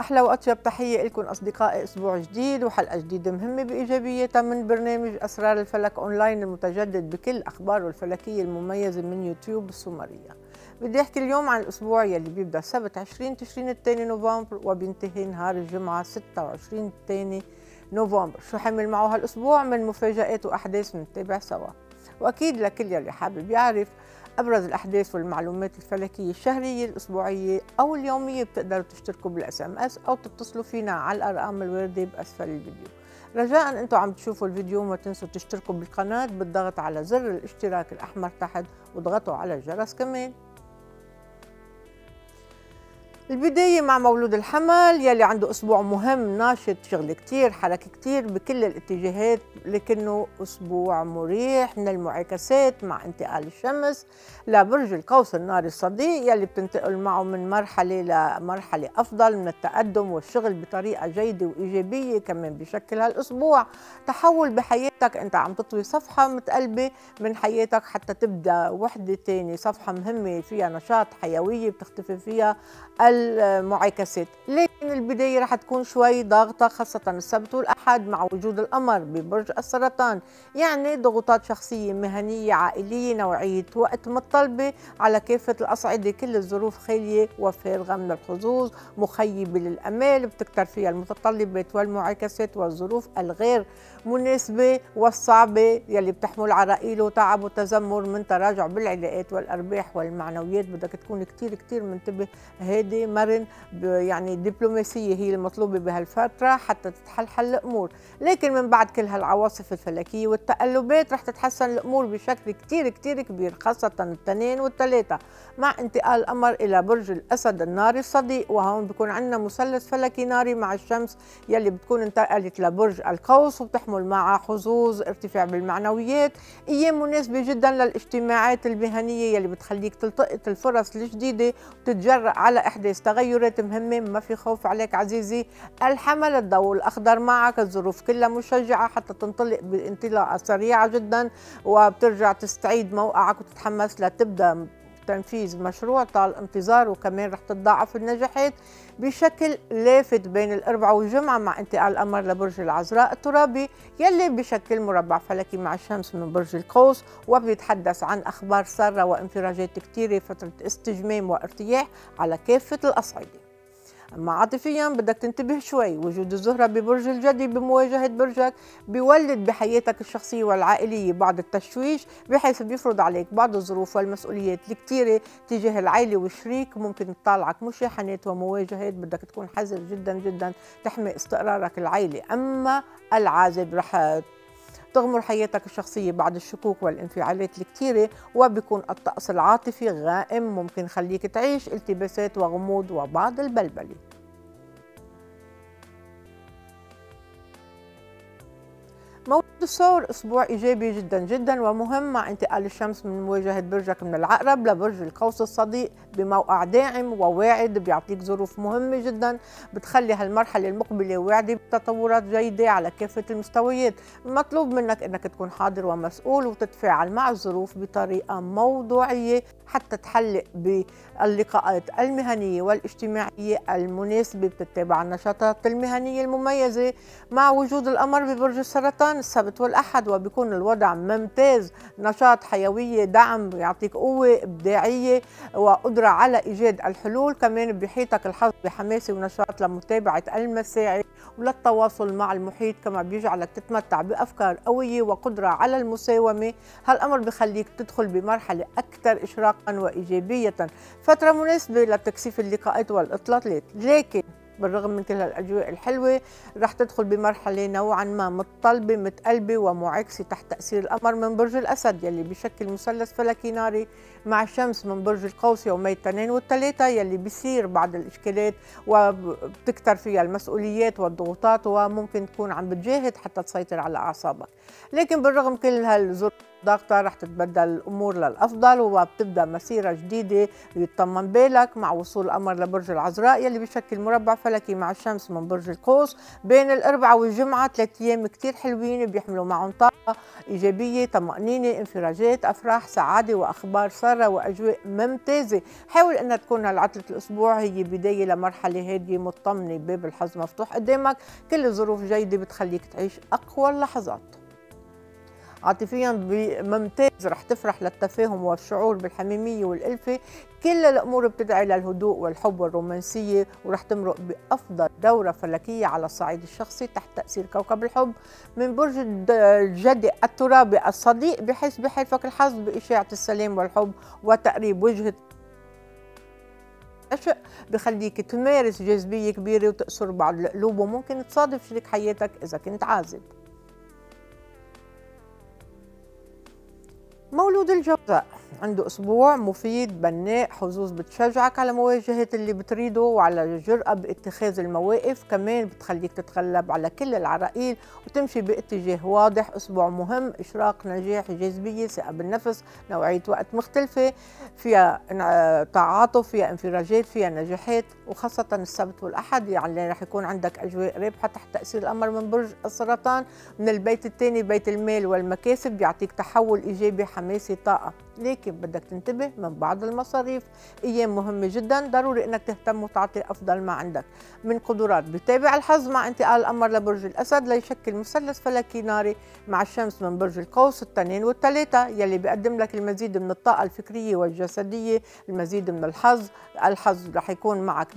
أحلى وأطيب تحية لكم أصدقائي أسبوع جديد وحلقة جديدة مهمة بإيجابيتها من برنامج أسرار الفلك أونلاين المتجدد بكل أخباره الفلكية المميزة من يوتيوب السومرية. بدي أحكي اليوم عن الأسبوع يلي بيبدأ سبت 20 تشرين الثاني نوفمبر وبينتهي نهار الجمعة 26 الثاني نوفمبر. شو حمل معه هالأسبوع؟ من مفاجآت وأحداث بنتابع سوا. وأكيد لكل يلي حابب يعرف أبرز الأحداث والمعلومات الفلكية الشهرية الأسبوعية أو اليومية بتقدروا تشتركوا بال SMS أو تتصلوا فينا على الأرقام الواردة بأسفل الفيديو. رجاء أنتم عم تشوفوا الفيديو ما تنسوا تشتركوا بالقناة بالضغط على زر الاشتراك الأحمر تحت وضغطوا على الجرس كمان. البداية مع مولود الحمل يلي عنده أسبوع مهم ناشط شغل كتير حركة كتير بكل الاتجاهات لكنه أسبوع مريح من المعاكسات مع انتقال الشمس لبرج القوس الناري الصديق يلي بتنتقل معه من مرحلة لمرحلة أفضل من التقدم والشغل بطريقة جيدة وإيجابية كمان بشكل هالأسبوع. تحول بحياتك أنت عم تطوي صفحة متقلبة من حياتك حتى تبدأ وحدة تانية صفحة مهمة فيها نشاط حيوية بتختفي فيها المعاكسات لكن البداية رح تكون شوي ضاغطة خاصة السبت والأحد مع وجود القمر ببرج السرطان. يعني ضغوطات شخصية مهنية عائلية نوعية وقت مطلبة على كافة الأصعدة. كل الظروف خالية وفارغة من الحظوظ مخيبة للأمال بتكتر فيها المتطلبات والمعاكسات والظروف الغير مناسبة والصعبة يلي بتحمل عرائيله تعب وتذمر من تراجع بالعلاقات والأرباح والمعنويات. بدك تكون كتير كتير منتبه هادي مرن يعني الدبلوماسية هي المطلوبة بهالفترة حتى تتحلحل الأمور. لكن من بعد كل هالعواصف الفلكية والتقلبات رح تتحسن الأمور بشكل كتير كتير كبير خاصة الاثنين والثلاثة مع انتقال القمر إلى برج الأسد الناري الصديق وهون بيكون عندنا مثلث فلكي ناري مع الشمس يلي بتكون انتقلت لبرج القوس وبتحمل معها حظوظ ارتفاع بالمعنويات أيام مناسبة جدا للاجتماعات المهنية يلي بتخليك تلتقط الفرص الجديدة وتتجرأ على إحداث تغيرات مهمة ما في خوف عليك عزيزي. الحمل الضوء الأخضر معك الظروف كلها مشجعة حتى تنطلق بانطلاقة سريعة جدا وبترجع تستعيد موقعك وتتحمس لتبدأ تنفيذ مشروع طال انتظار وكمان رح تتضاعف النجاحات بشكل لافت بين الأربعاء والجمعة مع انتقال القمر لبرج العذراء الترابي يلي بشكل مربع فلكي مع الشمس من برج القوس وبيتحدث عن أخبار سارة وانفراجات كثيرة فترة استجمام وارتياح على كافة الأصعدة. أما عاطفيا بدك تنتبه شوي وجود الزهرة ببرج الجدي بمواجهة برجك بيولد بحياتك الشخصية والعائلية بعض التشويش بحيث بيفرض عليك بعض الظروف والمسؤوليات الكثيرة تجاه العائلة والشريك. ممكن تطالعك مشاحنات ومواجهات بدك تكون حذر جدا جدا تحمي استقرارك العائلي. أما العازب رح تغمر حياتك الشخصية بعد الشكوك والانفعالات الكثيرة وبيكون الطقس العاطفي غائم ممكن خليك تعيش التباسات وغموض وبعض البلبلة. مولد الثور أسبوع إيجابي جدا جدا ومهم مع انتقال الشمس من مواجهة برجك من العقرب لبرج القوس الصديق بموقع داعم وواعد بيعطيك ظروف مهمة جدا بتخلي هالمرحلة المقبلة واعدة بتطورات جيدة على كافة المستويات. مطلوب منك إنك تكون حاضر ومسؤول وتتفاعل مع الظروف بطريقة موضوعية حتى تحلق باللقاءات المهنية والاجتماعية المناسبة. بتتابع النشاطات المهنية المميزة مع وجود القمر ببرج السرطان. السبت والأحد وبيكون الوضع ممتاز نشاط حيوية دعم يعطيك قوة إبداعية وقدرة على إيجاد الحلول. كمان بيحيطك الحظ بحماسة ونشاط لمتابعة المساعي وللتواصل مع المحيط. كما بيجعلك تتمتع بأفكار قوية وقدرة على المساومة. هالأمر بخليك تدخل بمرحلة أكثر إشراقا وإيجابية. فترة مناسبة لتكثيف اللقاءات والإطلالات لكن بالرغم من كل هالأجواء الحلوة رح تدخل بمرحلة نوعا ما متطلبة متقلبة ومعاكسه تحت تأثير القمر من برج الأسد يلي بشكل مثلث فلكي ناري مع الشمس من برج القوس يومي الاثنين والثلاثة يلي بيصير بعض الإشكالات وبتكتر فيها المسؤوليات والضغوطات وممكن تكون عم بتجاهد حتى تسيطر على أعصابك. لكن بالرغم كل هالظروف ضاغطة رح تتبدل الأمور للأفضل وبتبدأ مسيرة جديدة يطمن بالك مع وصول القمر لبرج العذراء يلي بشكل مربع فلكي مع الشمس من برج القوس بين الأربعاء والجمعة ثلاث أيام كتير حلوين بيحملوا معهم طاقة إيجابية طمأنينة انفراجات أفراح سعادة وأخبار سارة وأجواء ممتازة. حاول أنها تكون هالعطلة الأسبوع هي بداية لمرحلة هادية مطمنة باب الحظ مفتوح قدامك. كل الظروف جيدة بتخليك تعيش أقوى اللحظات عاطفيا ممتاز رح تفرح للتفاهم والشعور بالحميمية والألفة. كل الأمور بتدعي للهدوء والحب والرومانسية ورح تمرق بأفضل دورة فلكية على الصعيد الشخصي تحت تأثير كوكب الحب. من برج الجدي الترابي الصديق بحيث بحيفك الحظ بإشاعة السلام والحب وتقريب وجهة بخليك تمارس جاذبية كبيرة وتأسر بعض القلوب وممكن تصادف شريك حياتك إذا كنت عازب. مولود الجوزاء. عنده أسبوع مفيد بناء حظوظ بتشجعك على مواجهة اللي بتريده وعلى الجرأة باتخاذ المواقف. كمان بتخليك تتغلب على كل العراقيل وتمشي باتجاه واضح. أسبوع مهم إشراق نجاح جاذبية ثقة بالنفس نوعية وقت مختلفة فيها تعاطف فيها انفراجات فيها نجاحات. وخاصة السبت والأحد يعني رح يكون عندك أجواء رابحة تحت تأثير القمر من برج السرطان من البيت الثاني بيت المال والمكاسب بيعطيك تحول إيجابي حماسي طاقة. لكن بدك تنتبه من بعض المصاريف. أيام مهمة جدا. ضروري إنك تهتم وتعطي أفضل ما عندك. من قدرات. بتابع الحظ مع انتقال القمر لبرج الأسد ليشكل مثلث فلكي ناري مع الشمس من برج القوس التنين والثلاثة يلي بيقدم لك المزيد من الطاقة الفكرية والجسدية. المزيد من الحظ الحظ رح يكون معك 100%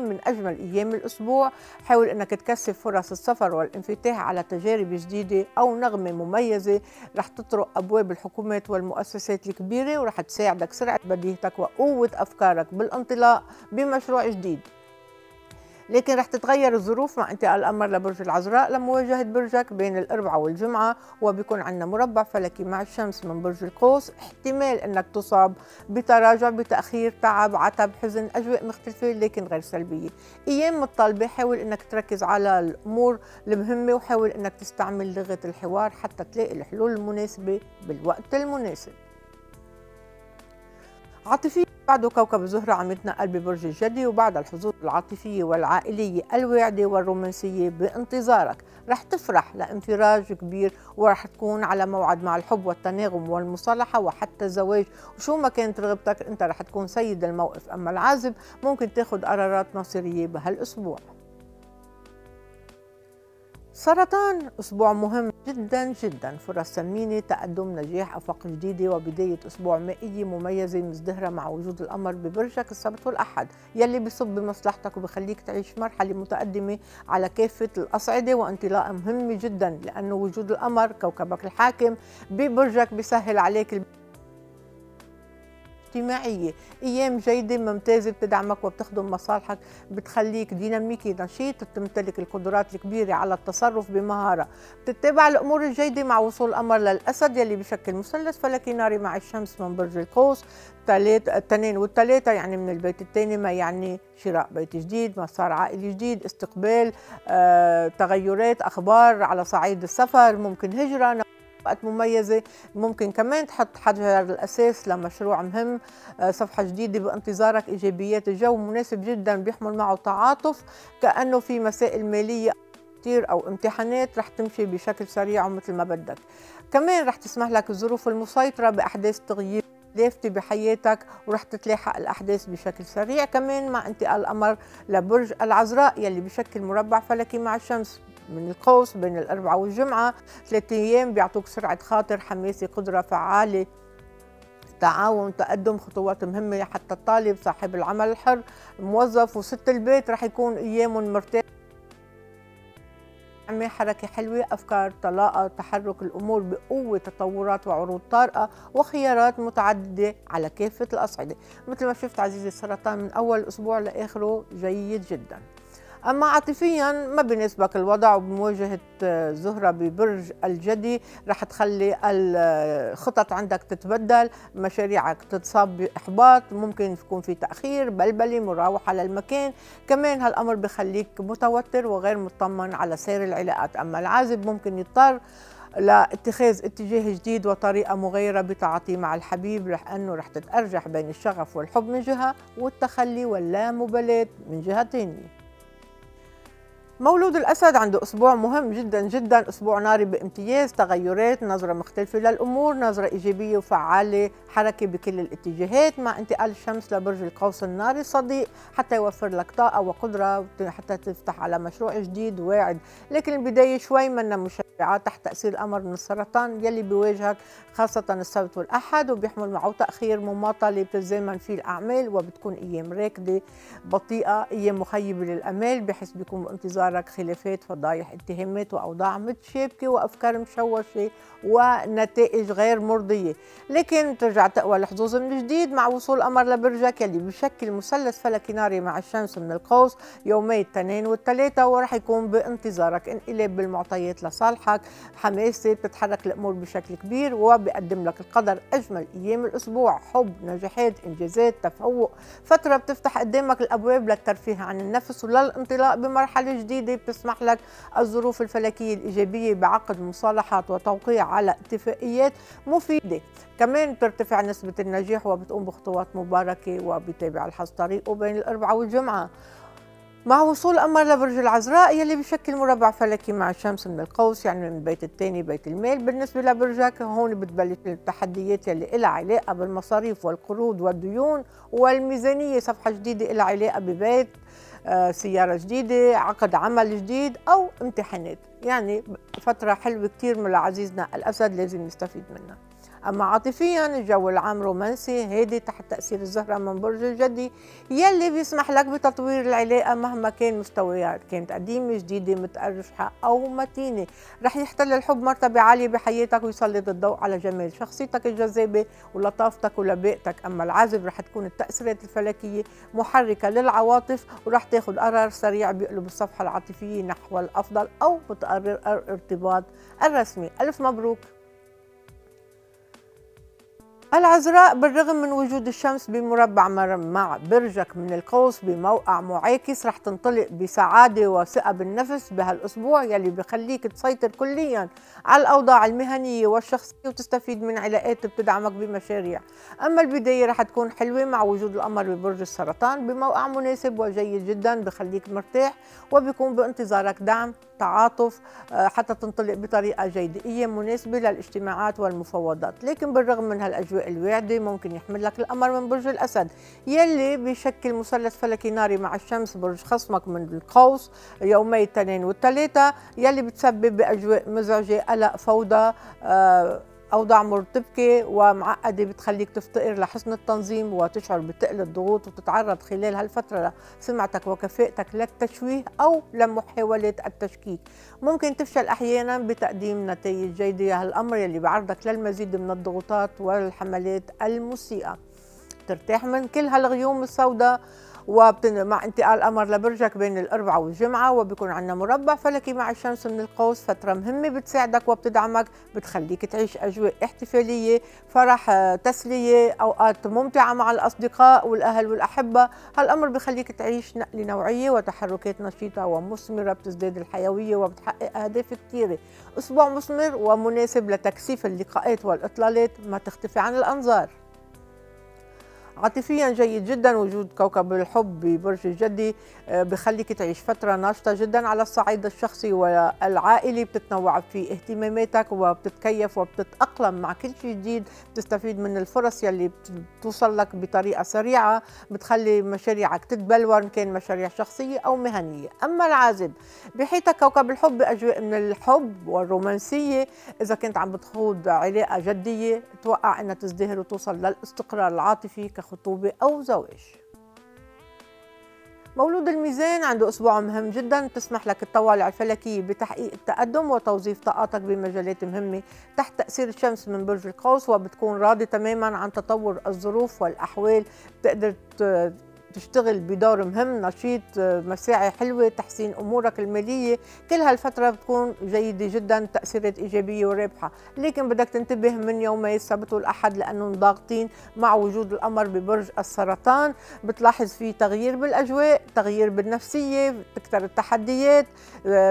من أجمل أيام الأسبوع. حاول إنك تكثف فرص السفر والانفتاح على تجارب جديدة أو نغمة مميزة. رح تطرق أبواب الحكومات والمؤسسات الكبيرة ورح تساعدك سرعة بديهتك وقوة أفكارك بالانطلاق بمشروع جديد. لكن رح تتغير الظروف مع انتقال القمر لبرج العذراء لمواجهة برجك بين الأربعاء والجمعة وبيكون عندنا مربع فلكي مع الشمس من برج القوس. احتمال إنك تصاب بتراجع بتأخير تعب عتب حزن أجواء مختلفة لكن غير سلبية. أيام متطلبة حاول إنك تركز على الأمور المهمة وحاول إنك تستعمل لغة الحوار حتى تلاقي الحلول المناسبة بالوقت المناسب. عاطفيا بعده كوكب الزهرة عم يتنقل ببرج الجدي وبعد الحظوظ العاطفية والعائلية الواعدة والرومانسية بانتظارك. رح تفرح لانفراج كبير ورح تكون على موعد مع الحب والتناغم والمصالحة وحتى الزواج. وشو ما كانت رغبتك انت رح تكون سيد الموقف. أما العازب ممكن تاخذ قرارات مصيرية بهالأسبوع. سرطان أسبوع مهم. جدا جدا. فرص ثمينة تقدم نجاح أفاق جديدة وبداية أسبوع مائية مميزة مزدهرة مع وجود القمر ببرجك السبت والأحد. يلي بصب بمصلحتك وبخليك تعيش مرحلة متقدمة على كافة الأصعدة وانطلاقة مهمة جدا لأنه وجود القمر كوكبك الحاكم ببرجك بيسهل عليك الب... اجتماعية أيام جيدة ممتازة بتدعمك وبتخدم مصالحك بتخليك ديناميكي نشيط تمتلك القدرات الكبيرة على التصرف بمهارة. بتتبع الأمور الجيدة مع وصول القمر للأسد يلي بشكل مثلث. فلكي ناري مع الشمس من برج القوس التنين والثلاثة يعني من البيت الثاني ما يعني شراء بيت جديد مسار عائلي جديد استقبال آه، تغيرات أخبار على صعيد السفر ممكن هجرة وقت مميزة. ممكن كمان تحط حجر الأساس لمشروع مهم. آه، صفحة جديدة بانتظارك إيجابيات الجو مناسب جدا بيحمل معه تعاطف. كأنه في مسائل مالية كتير أو امتحانات رح تمشي بشكل سريع ومثل ما بدك. كمان رح تسمح لك الظروف المسيطرة بأحداث تغيير لافتة بحياتك ورح تتلاحق الأحداث بشكل سريع. كمان مع انتقال القمر لبرج العذراء يلي بشكل مربع فلكي مع الشمس. من القوس بين الأربعاء والجمعة. ثلاثة أيام بيعطوك سرعة خاطر حماسي قدرة فعالة تعاون تقدم خطوات مهمة. حتى الطالب صاحب العمل الحر موظف وست البيت رح يكون أيام مرتاح. حركة حلوة أفكار طلاقة تحرك الأمور بقوة تطورات وعروض طارئة وخيارات متعددة على كافة الأصعدة. مثل ما شفت عزيزي السرطان من أول أسبوع لآخره جيد جداً. أما عاطفيا ما بيناسبك الوضع وبمواجهة زهرة ببرج الجدي رح تخلي الخطط عندك تتبدل مشاريعك تتصاب بإحباط ممكن يكون في تأخير بلبلة مراوحة للمكان. كمان هالأمر بخليك متوتر وغير مطمن على سير العلاقات. أما العازب ممكن يضطر لاتخاذ اتجاه جديد وطريقة مغايرة بتعاطي مع الحبيب رح أنه رح تتأرجح بين الشغف والحب من جهة والتخلي واللامبالاة من جهة تانية. مولود الأسد عنده أسبوع مهم جدا جدا أسبوع ناري بامتياز تغيرات نظرة مختلفة للأمور نظرة إيجابية وفعالة حركة بكل الاتجاهات. مع انتقال الشمس لبرج القوس الناري صديق حتى يوفر لك طاقة وقدرة حتى تفتح على مشروع جديد واعد. لكن البداية شوي منا مشجعة تحت تأثير القمر من السرطان يلي بيواجهك خاصة السبت والأحد وبيحمل معه تأخير مماطلة بتتزامن فيه الأعمال وبتكون أيام راكدة بطيئة أيام مخيبة للأمال بحيث بيكون بانتظارك خلافات فضايح اتهامات وأوضاع متشابكة وأفكار مشوشة ونتائج غير مرضية. لكن بترجع تقوى الحظوظ من جديد مع وصول القمر لبرجك يلي بشكل مثلث فلكي ناري مع الشمس من القوس يومي الاثنين والثلاثة ورح يكون بانتظارك انقلاب بالمعطيات لصالحك. حماسة بتتحرك الأمور بشكل كبير وبيقدم لك القدر أجمل أيام الأسبوع. حب نجاحات إنجازات تفوق. فترة بتفتح قدامك الأبواب للترفيه عن النفس وللانطلاق بمرحلة جديدة. بتسمح لك الظروف الفلكية الإيجابية بعقد مصالحات وتوقيع على اتفاقيات مفيدة. كمان بترتفع نسبة النجاح وبتقوم بخطوات مباركة وبتابع الحظ طريقه بين الأربعاء والجمعة. مع وصول قمر لبرج العذراء يلي بشكل مربع فلكي مع الشمس من القوس يعني من البيت الثاني بيت المال. بالنسبة لبرجك هون بتبلش التحديات يلي لها علاقة بالمصاريف والقروض والديون والميزانية. صفحة جديدة لها علاقة ببيت آه، سيارة جديدة عقد عمل جديد أو امتحانات. يعني فترة حلوة كتير من عزيزنا الأسد لازم نستفيد منها. أما عاطفيا الجو العام رومانسي هادي تحت تأثير الزهرة من برج الجدي. يلي بيسمح لك بتطوير العلاقة مهما كان مستويات. كانت قديمة جديدة متأرجحة أو متينة. رح يحتل الحب مرتبة عالية بحياتك ويسلط الضوء على جمال شخصيتك الجذابة ولطافتك ولباقتك أما العازب رح تكون التأثيرات الفلكية محركة للعواطف ورح تاخذ قرار سريع بيقلب الصفحة العاطفية نحو الأفضل أو بتقرر الارتباط الرسمي. ألف مبروك. العذراء بالرغم من وجود الشمس بمربع مع برجك من القوس بموقع معاكس رح تنطلق بسعادة وثقة بالنفس بهالأسبوع يلي بخليك تسيطر كليا على الأوضاع المهنية والشخصية وتستفيد من علاقات بتدعمك بمشاريع. أما البداية رح تكون حلوة مع وجود القمر ببرج السرطان بموقع مناسب وجيد جدا بخليك مرتاح وبيكون بانتظارك دعم تعاطف آه، حتى تنطلق بطريقة جيدة مناسبة للاجتماعات والمفاوضات. لكن بالرغم من هالأجواء الواعدة ممكن يحمل لك القمر من برج الأسد. يلي بشكل مثلث فلكي ناري مع الشمس برج خصمك من القوس يومي الاثنين والثلاثة يلي بتسبب بأجواء مزعجة قلق فوضى آه أوضاع مرتبكة ومعقدة بتخليك تفتقر لحسن التنظيم وتشعر بتقل الضغوط وتتعرض خلال هالفترة لسمعتك وكفاءتك للتشويه أو لمحاولة التشكيك. ممكن تفشل أحيانا بتقديم نتائج جيدة هالأمر يلي بعرضك للمزيد من الضغوطات والحملات المسيئة. ترتاح من كل هالغيوم السوداء. ومع انتقال القمر لبرجك بين الأربعاء والجمعة وبيكون عندنا مربع فلكي مع الشمس من القوس. فترة مهمة بتساعدك وبتدعمك بتخليك تعيش أجواء احتفالية فرح تسلية أوقات ممتعة مع الأصدقاء والأهل والأحبة. هالأمر بخليك تعيش نقلة نوعية وتحركات نشيطة ومثمرة بتزداد الحيوية وبتحقق أهداف كثيرة أسبوع مثمر ومناسب لتكثيف اللقاءات والإطلالات. ما تختفي عن الأنظار. عاطفيا جيد جدا وجود كوكب الحب ببرج الجدي آه، بخليك تعيش فترة ناشطة جدا على الصعيد الشخصي والعائلي بتتنوع في اهتماماتك وبتتكيف وبتتأقلم مع كل شيء جديد. بتستفيد من الفرص يلي بتوصل لك بطريقة سريعة بتخلي مشاريعك تتبلور كان مشاريع شخصية أو مهنية. أما العازب بحيث كوكب الحب بأجواء من الحب والرومانسية. إذا كنت عم بتخوض علاقة جدية توقع أنها تزدهر وتوصل للاستقرار العاطفي كخطوبة أو زواج. مولود الميزان عنده أسبوع مهم جدا تسمح لك الطوالع الفلكية بتحقيق التقدم وتوظيف طاقاتك بمجالات مهمة تحت تأثير الشمس من برج القوس وبتكون راضي تماما عن تطور الظروف والأحوال. بتقدر تشتغل بدور مهم نشيط مساعي حلوة تحسين أمورك المالية. كل هالفترة بتكون جيدة جدا تأثيرات إيجابية ورابحة. لكن بدك تنتبه من يومي السبت والأحد لأنهم ضاغطين مع وجود القمر ببرج السرطان. بتلاحظ في تغيير بالأجواء تغيير بالنفسية تكتر التحديات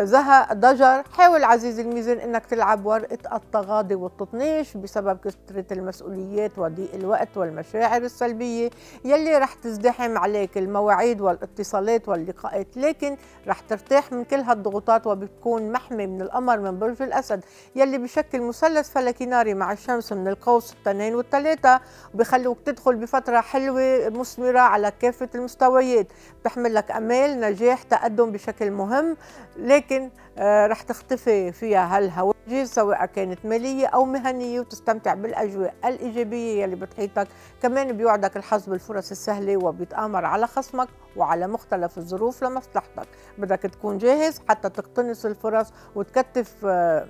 زهق ضجر. حاول عزيزي الميزان إنك تلعب ورقة التغاضي والتطنيش بسبب كثرة المسؤوليات وضيق الوقت والمشاعر السلبية يلي رح تزدحم عليك المواعيد والاتصالات واللقاءات لكن رح ترتاح من كل هالضغوطات وبتكون محمي من القمر من برج الأسد. يلي بشكل مثلث فلكي ناري مع الشمس من القوس التنين والثلاثة بخلوك تدخل بفترة حلوة مثمرة على كافة المستويات. بتحمل لك أمال نجاح تقدم بشكل مهم لكن آه رح تختفي فيها هالهواجس سواء كانت مالية أو مهنية وتستمتع بالأجواء الإيجابية يلي بتحيطك. كمان بيوعدك الحظ بالفرص السهلة وبيتآمر على خصمك وعلى مختلف الظروف لمصلحتك. بدك تكون جاهز حتى تقتنص الفرص وتكتف آه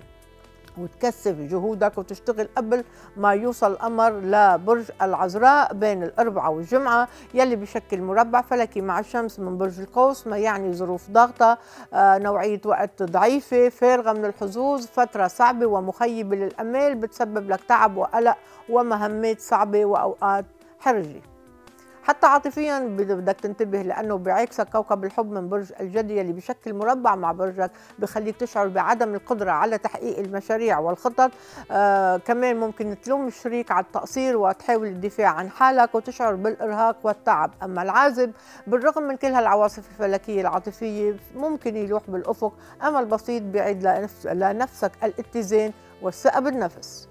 وتكثف جهودك وتشتغل قبل ما يوصل القمر لبرج العذراء بين الأربعاء والجمعة يلي بشكل مربع فلكي مع الشمس من برج القوس ما يعني ظروف ضاغطة آه نوعية وقت ضعيفة فارغة من الحظوظ فترة صعبة ومخيبة للأمال بتسبب لك تعب وقلق ومهمات صعبة وأوقات حرجة. حتى عاطفيا بدك تنتبه لأنه بيعكسك كوكب الحب من برج الجدي اللي بشكل مربع مع برجك بخليك تشعر بعدم القدرة على تحقيق المشاريع والخطط. آه كمان ممكن تلوم الشريك على التقصير وتحاول الدفاع عن حالك وتشعر بالإرهاق والتعب. أما العازب بالرغم من كل هالعواصف الفلكية العاطفية ممكن يلوح بالأفق. امل بسيط لنفس لنفسك الاتزان والثقة بالنفس.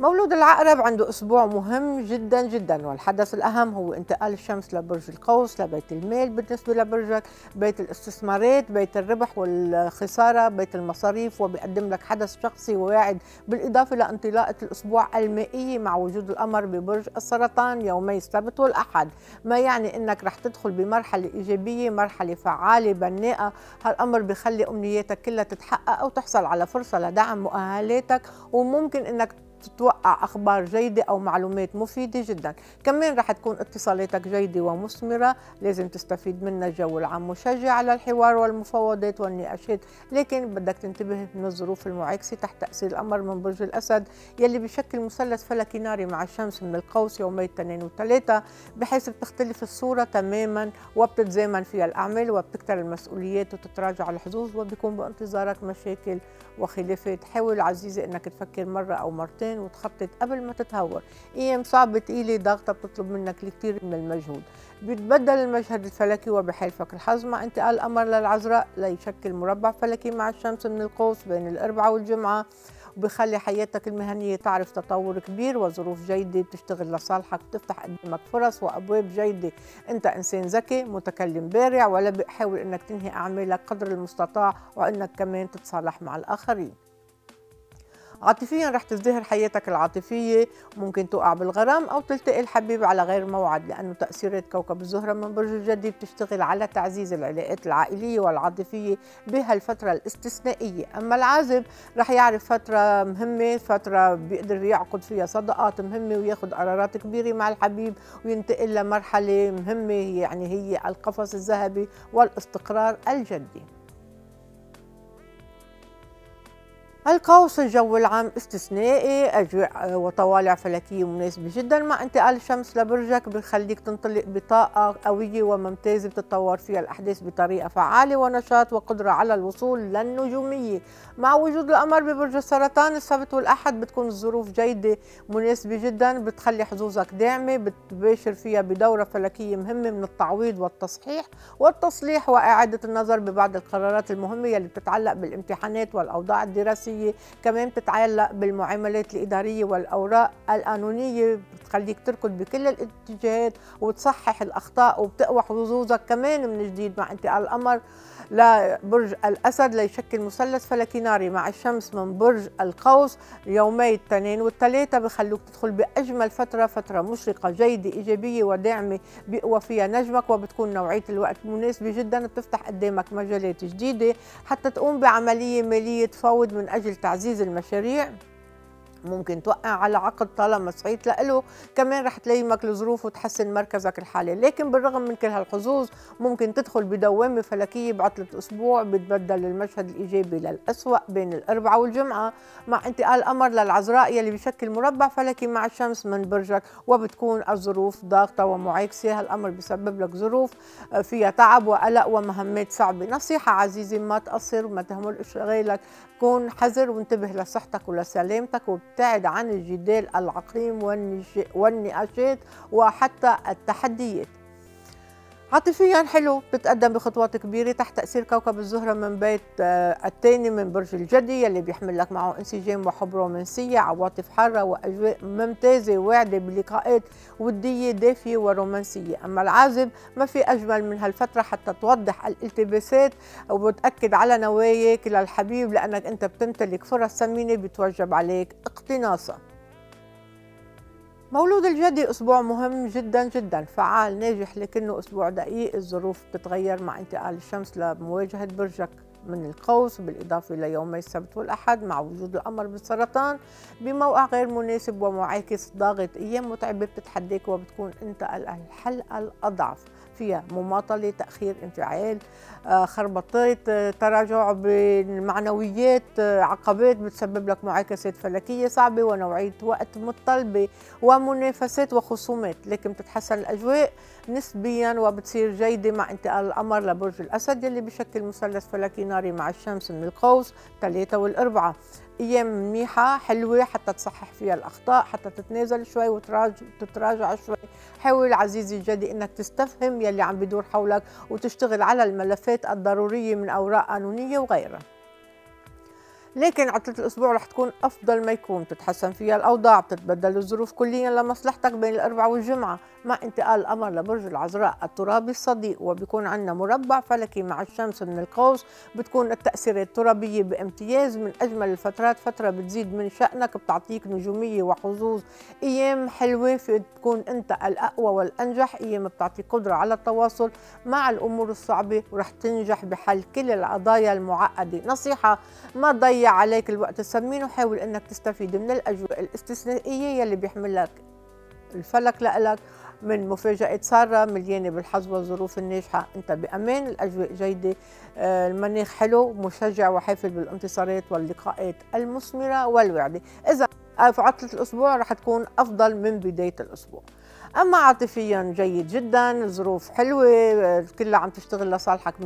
مولود العقرب عنده أسبوع مهم جدا جدا والحدث الأهم هو انتقال الشمس لبرج القوس لبيت المال بالنسبة لبرجك بيت الاستثمارات بيت الربح والخسارة بيت المصاريف وبيقدم لك حدث شخصي وواعد بالإضافة لانطلاقة الأسبوع المائية مع وجود القمر ببرج السرطان يومي السبت والأحد. ما يعني أنك رح تدخل بمرحلة إيجابية مرحلة فعالة بناءة. هالأمر بخلي أمنياتك كلها تتحقق أو تحصل على فرصة لدعم مؤهلاتك وممكن أنك تتوقع أخبار جيدة أو معلومات مفيدة جدا. كمان رح تكون اتصالاتك جيدة ومثمرة. لازم تستفيد منها الجو العام مشجع على الحوار والمفاوضات والنقاشات. لكن بدك تنتبه من الظروف المعاكسة تحت تأثير القمر من برج الأسد يلي بشكل مثلث فلكي ناري مع الشمس من القوس يومي الاثنين والثلاثة بحيث بتختلف الصورة تماما وبتتزامن فيها الأعمال وبتكتر المسؤوليات وتتراجع الحظوظ وبيكون بانتظارك مشاكل وخلافات. حاول عزيزي إنك تفكر مرة أو مرتين مرتين وتخطط قبل ما تتهور. أيام صعبة تقيلة ضغطة بتطلب منك الكثير من المجهود. بيتبدل المشهد الفلكي وبحلفك الحظ مع انتقال القمر للعذراء ليشكل مربع فلكي مع الشمس من القوس بين الأربعاء والجمعة وبخلي حياتك المهنية تعرف تطور كبير وظروف جيدة بتشتغل لصالحك بتفتح قدامك فرص وأبواب جيدة. أنت إنسان ذكي متكلم بارع ولا بحاول أنك تنهي أعمالك قدر المستطاع وأنك كمان تتصالح مع الآخرين. عاطفيا رح تزدهر حياتك العاطفية ممكن تقع بالغرام أو تلتقي الحبيب على غير موعد لأنه تأثيرات كوكب الزهرة من برج الجدي بتشتغل على تعزيز العلاقات العائلية والعاطفية بهالفترة الاستثنائية. أما العازب رح يعرف فترة مهمة فترة بيقدر يعقد فيها صداقات مهمة وياخد قرارات كبيرة مع الحبيب وينتقل لمرحلة مهمة يعني هي القفص الذهبي والإستقرار الجدي. القوس الجو العام استثنائي أجواء وطوالع فلكية مناسبة جدا. مع انتقال الشمس لبرجك بخليك تنطلق بطاقة قوية وممتازة بتتطور فيها الأحداث بطريقة فعالة ونشاط وقدرة على الوصول للنجومية. مع وجود القمر ببرج السرطان السبت والأحد بتكون الظروف جيدة مناسبة جدا بتخلي حظوظك داعمة بتباشر فيها بدورة فلكية مهمة من التعويض والتصحيح والتصليح وإعادة النظر ببعض القرارات المهمة اللي بتتعلق بالامتحانات والأوضاع الدراسية. الإدارية. كمان بتتعلق بالمعاملات الإدارية والأوراق القانونية بتخليك تركض بكل الاتجاهات وتصحح الأخطاء وبتقوى حظوظك كمان من جديد مع انتقال القمر لبرج الأسد ليشكل مثلث فلكي ناري مع الشمس من برج القوس يومي الاثنين والثلاثة. بخلوك تدخل بأجمل فترة فترة مشرقة جيدة إيجابية وداعمة بيقوى فيها نجمك وبتكون نوعية الوقت مناسبة جدا. بتفتح قدامك مجالات جديدة حتى تقوم بعملية مالية تفاوض من أجل تعزيز المشاريع. ممكن توقع على عقد طالما صحيت له كمان رح تليمك الظروف وتحسن مركزك الحالي. لكن بالرغم من كل هالحظوظ ممكن تدخل بدوامة فلكية بعطلة أسبوع بتبدل المشهد الإيجابي للأسوأ بين الأربعاء والجمعة مع انتقال القمر للعذراء يلي بشكل مربع فلكي مع الشمس من برجك وبتكون الظروف ضاغطة ومعاكسة هالأمر بيسبب لك ظروف فيها تعب وقلق ومهمات صعبة. نصيحة عزيزي ما تقصر وما تهمل شغالك كون حذر وانتبه لصحتك ولسلامتك وابتعد عن الجدال العقيم والنقاشات وحتى التحديات. عاطفيا حلو بتتقدم بخطوات كبيرة تحت تأثير كوكب الزهرة من بيت آه، الثاني من برج الجدي يلي بيحمل لك معه انسجام وحب رومانسية عواطف حارة وأجواء ممتازة واعده بلقاءات ودية دافية ورومانسية. أما العازب ما في أجمل من هالفترة حتى توضح الالتباسات وبتأكد على نواياك للحبيب لأنك أنت بتمتلك فرص ثمينة بتوجب عليك اقتناصها. مولود الجدي أسبوع مهم جدا جدا فعال ناجح لكنه أسبوع دقيق الظروف بتتغير مع انتقال الشمس لمواجهة برجك من القوس بالإضافة ليومي السبت والأحد مع وجود القمر بالسرطان بموقع غير مناسب ومعاكس ضاغط أيام متعبة بتتحداك وبتكون أنت الحل الأضعف. فيها مماطلة تأخير انفعال آه، خربطات آه، تراجع بالمعنويات آه، عقبات بتسبب لك معاكسات فلكية صعبة ونوعية وقت مطلبة ومنافسات وخصومات لكن بتتحسن الأجواء. نسبيا وبتصير جيدة مع انتقال القمر لبرج الأسد يلي بشكل مثلث فلكي ناري مع الشمس من القوس ثلاثة والأربعة. أيام منيحة حلوة حتى تصحح فيها الأخطاء حتى تتنازل شوي وتتراجع شوي. حاول عزيزي الجدي إنك تستفهم يلي عم بدور حولك وتشتغل على الملفات الضرورية من أوراق قانونية وغيرها. لكن عطلة الأسبوع رح تكون أفضل ما يكون. تتحسن فيها الأوضاع بتتبدل الظروف كليا لمصلحتك بين الأربعاء والجمعة مع انتقال القمر لبرج العذراء الترابي الصديق. وبيكون عندنا مربع فلكي مع الشمس من القوس. بتكون التأثيرات الترابية بامتياز من أجمل الفترات. فترة بتزيد من شأنك بتعطيك نجومية وحظوظ. أيام حلوة في تكون أنت الأقوى والأنجح. أيام بتعطي قدرة على التواصل مع الأمور الصعبة ورح تنجح بحل كل القضايا المعقدة. نصيحة ما تضيع عليك الوقت. الثمين وحاول أنك تستفيد من الأجواء الاستثنائية يلي بيحمل لك الفلك لك من مفاجأة سارة مليانة بالحظ والظروف الناجحة. أنت بأمان الأجواء جيدة آه، المناخ حلو مشجع وحافل بالانتصارات واللقاءات المثمرة والوعدة. إذا في عطلة الأسبوع رح تكون أفضل من بداية الأسبوع. أما عاطفيا جيد جدا ظروف حلوة كلها عم تشتغل لصالحك 100%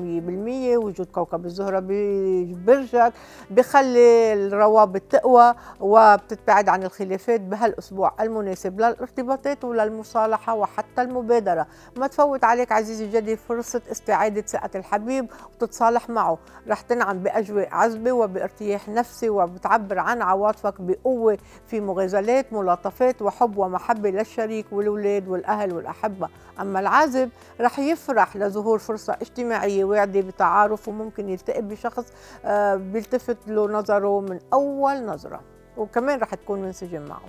وجود كوكب الزهرة ببرجك بخلي الروابط تقوى وبتتبعد عن الخلافات بهالأسبوع المناسب للارتباطات وللمصالحة وحتى المبادرة. ما تفوت عليك عزيزي الجدي فرصة استعادة ثقة الحبيب وتتصالح معه. رح تنعم بأجواء عذبه وبارتياح نفسي وبتعبر عن عواطفك بقوة في مغازلات ملاطفات وحب ومحبة للشريك والولاد الأولاد والأهل والأحبة. أما العازب رح يفرح لظهور فرصة اجتماعية واعدة بتعارف وممكن يلتقي بشخص آه، بيلتفت له نظره من أول نظرة. وكمان رح تكون منسجم معه.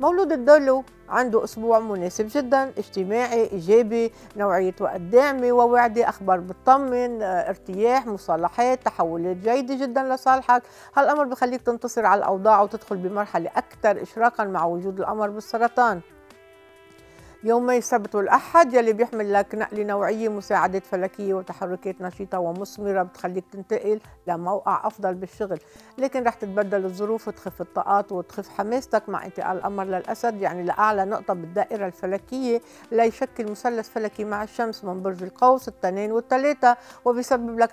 مولود الدلو عنده أسبوع مناسب جدا اجتماعي إيجابي نوعية وقت داعمة ووعدة أخبار بتطمن آه، ارتياح مصالحات تحولات جيدة جدا لصالحك. هالأمر بخليك تنتصر على الأوضاع وتدخل بمرحلة أكثر إشراقا مع وجود القمر بالسرطان. يومي السبت والأحد يلي بيحمل لك نقلة نوعية مساعدة فلكية وتحركات نشيطة ومثمرة بتخليك تنتقل لموقع أفضل بالشغل. لكن رح تتبدل الظروف وتخف الطاقات وتخف حماستك مع انتقال القمر للأسد يعني لأعلى نقطة بالدائرة الفلكية ليشكل مثلث فلكي مع الشمس من برج القوس التنين والثلاثة وبيسبب لك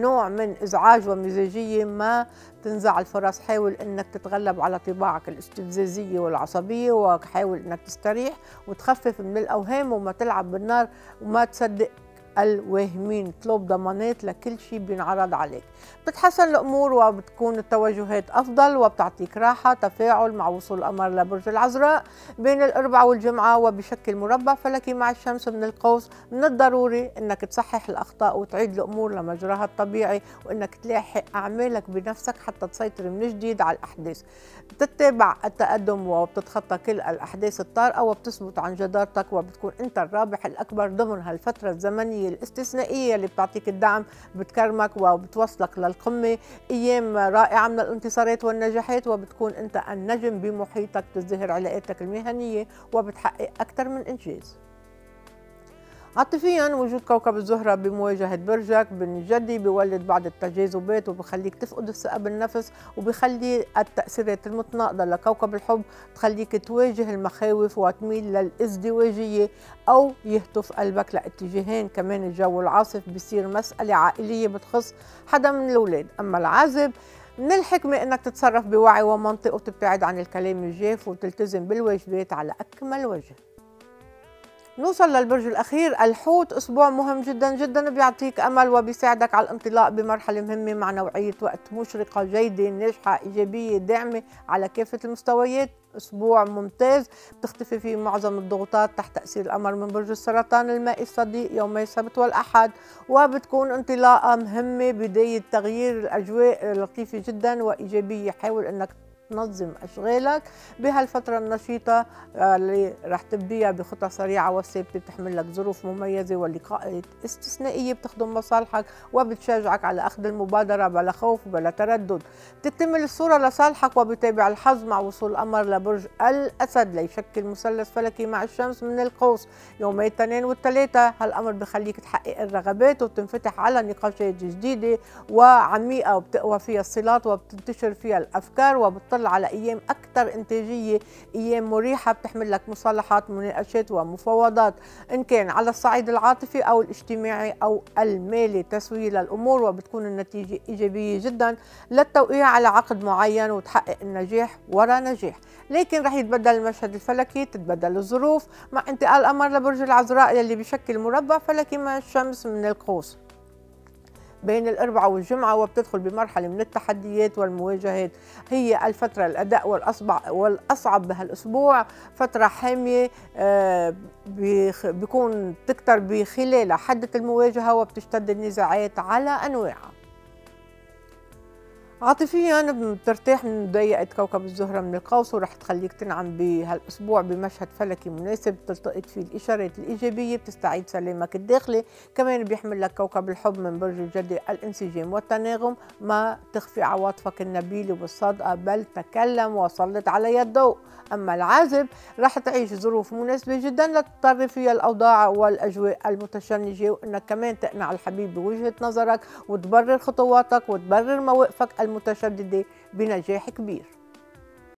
نوع من إزعاج ومزاجية ما تنزع الفرص حاول إنك تتغلب على طباعك الاستفزازية والعصبية وحاول إنك تستريح وتخفف من الأوهام وما تلعب بالنار وما تصدق. الواهمين اطلب ضمانات لكل شيء بينعرض عليك. بتتحسن الأمور وبتكون التوجهات أفضل وبتعطيك راحة تفاعل مع وصول القمر لبرج العذراء بين الاربعاء والجمعة وبشكل مربع. فلكي مع الشمس من القوس من الضروري إنك تصحح الأخطاء وتعيد الأمور لمجراها الطبيعي وإنك تلاحق أعمالك بنفسك حتى تسيطر من جديد على الأحداث. بتتبع التقدم وبتتخطى كل الأحداث الطارئة وبتثبت عن جدارتك وبتكون أنت الرابح الأكبر ضمن هالفترة الزمنية. الإيجابية الاستثنائية اللي بتعطيك الدعم بتكرمك وبتوصلك للقمة. أيام رائعة من الانتصارات والنجاحات وبتكون أنت النجم بمحيطك تزدهر علاقاتك المهنية وبتحقق أكثر من إنجاز. عاطفيا وجود كوكب الزهرة بمواجهة برجك بالجدي بيولد بعض التجاذبات وبخليك تفقد الثقة بالنفس وبخلي التأثيرات المتناقضة لكوكب الحب تخليك تواجه المخاوف وتميل للازدواجية أو يهتف قلبك لاتجاهين. كمان الجو العاصف بصير مسألة عائلية بتخص حدا من الأولاد. أما العازب من الحكمة أنك تتصرف بوعي ومنطق وتبتعد عن الكلام الجاف وتلتزم بالواجبات على أكمل وجه. نوصل للبرج الأخير. الحوت أسبوع مهم جدا جدا بيعطيك أمل وبيساعدك على الانطلاق بمرحلة مهمة مع نوعية وقت مشرقة جيدة ناجحة إيجابية داعمة على كافة المستويات. أسبوع ممتاز بتختفي فيه معظم الضغوطات تحت تأثير القمر من برج السرطان المائي الصديق يومي السبت والأحد. وبتكون انطلاقة مهمة بداية تغيير الأجواء لطيفة جدا وإيجابية. حاول أنك تنظم أشغالك. بهالفترة النشيطة آه، اللي رح تبديها بخطى سريعة وثابتة بتحمل لك ظروف مميزة واللقاءات استثنائية بتخدم مصالحك وبتشجعك على أخذ المبادرة بلا خوف وبلا تردد. تكتمل الصورة لصالحك وبتابع الحظ مع وصول القمر لبرج الأسد ليشكل مثلث فلكي مع الشمس من القوس يوم الاثنين والثلاثة. هالأمر بخليك تحقق الرغبات وتنفتح على نقاشات جديدة وعميقة وبتقوى فيها الصلات وبتنتشر فيها الأفكار وبت بتطل على أيام أكثر إنتاجية أيام مريحة بتحمل لك مصالحات مناقشات ومفاوضات إن كان على الصعيد العاطفي أو الاجتماعي أو المالي. تسوية للأمور وبتكون النتيجة إيجابية جدا للتوقيع على عقد معين وتحقق النجاح ورا نجاح. لكن رح يتبدل المشهد الفلكي تتبدل الظروف مع انتقال القمر لبرج العذراء يلي بشكل مربع فلكي مع الشمس من القوس. بين الأربعاء والجمعة وبتدخل بمرحلة من التحديات والمواجهات. هي الفترة الأداء والأصعب, والأصعب بهالأسبوع فترة حامية آه، بيكون تكتر بخلالها حدة المواجهة وبتشتد النزاعات على أنواعها. عاطفيا بترتاح من مضايقة كوكب الزهرة من القوس ورح تخليك تنعم بهالأسبوع بمشهد فلكي مناسب. تلتقط فيه الإشارات الإيجابية بتستعيد سلامك الداخلي. كمان بيحمل لك كوكب الحب من برج الجدي الإنسجام والتناغم. ما تخفي عواطفك النبيلة والصادقة بل تكلم وسلط علي الضوء. أما العازب رح تعيش ظروف مناسبة جدا لتضطر فيها الأوضاع والأجواء المتشنجة. وإنك كمان تقنع الحبيب بوجهة نظرك وتبرر خطواتك وتبرر مواقفك المتشددة بنجاح كبير.